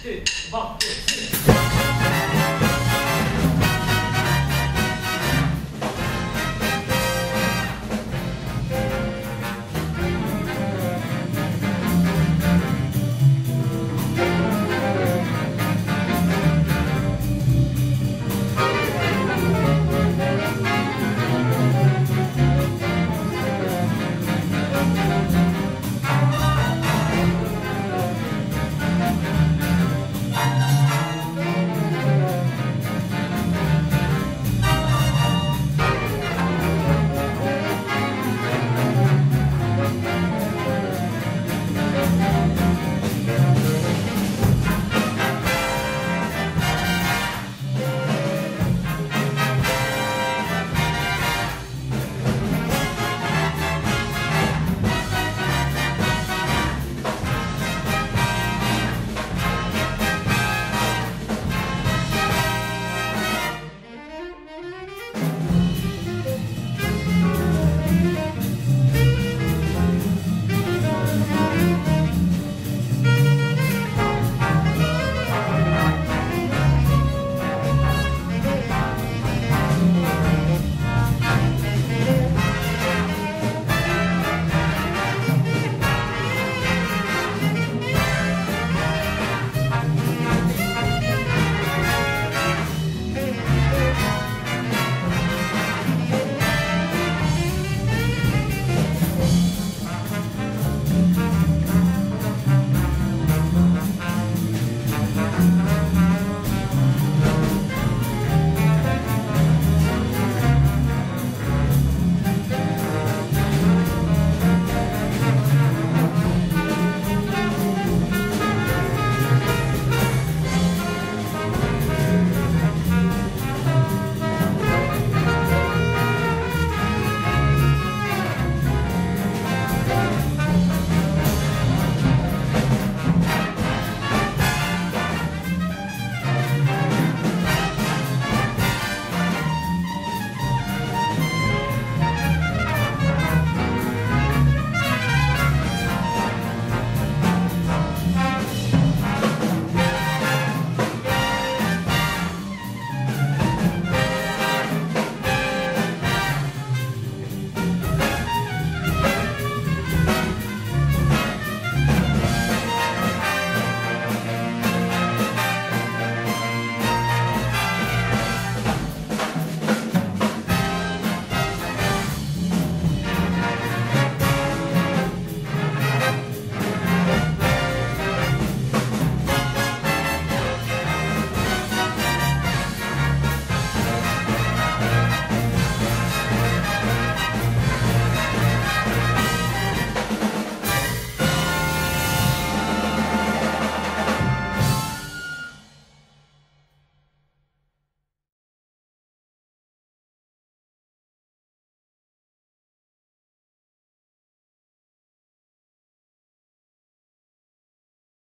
四，五，六，四。